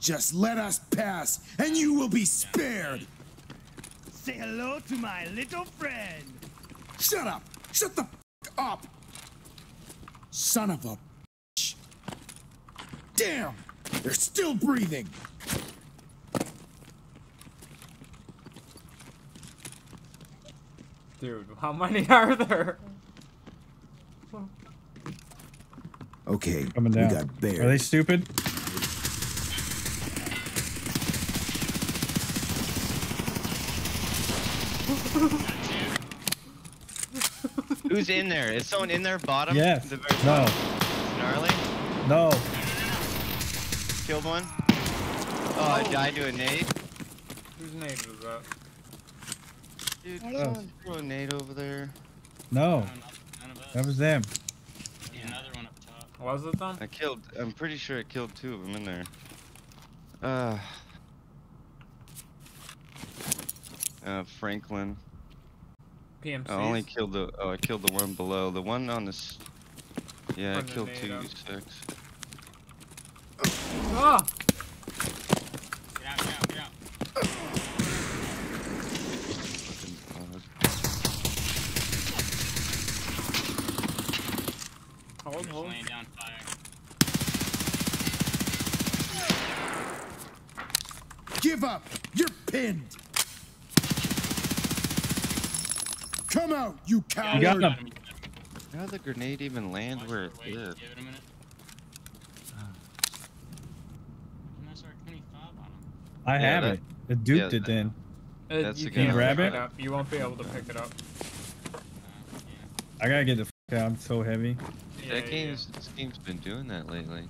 Just let us pass, and you will be spared. Say hello to my little friend. Shut up! Shut the f up! Son of a bitch. Damn! They're still breathing! Dude, how many are there? Okay, Coming down. we got bear. Are they stupid? Who's in there? Is someone in there? Bottom? Yes. The very No. bottom? Gnarly? No. Killed one? Oh, I died to a nade? Whose name was that? Dude, Oh. someone threw a nade over there. No. None. That was them. Another one up top. Was it them? I killed, I'm pretty sure I killed two of them in there. Uh. Uh, Franklin. PMC. I only killed the, oh, I killed the one below. The one on this, yeah, I From the killed nade two, up. six. Ah! Get out, get out, get out. Hold, hold. laying down fire. Give up! You're pinned! Come out, you coward! You got him. How did the grenade even land Watch where it wait, did? Give it a minute. MSR 25 on him. I Yeah, have that- it. It duped yeah, it then. Uh, That's you can't. Grab it? up. You won't be able to pick it up. I gotta get the f out. I'm so heavy. Yeah, That yeah. game's, this game's been doing that lately.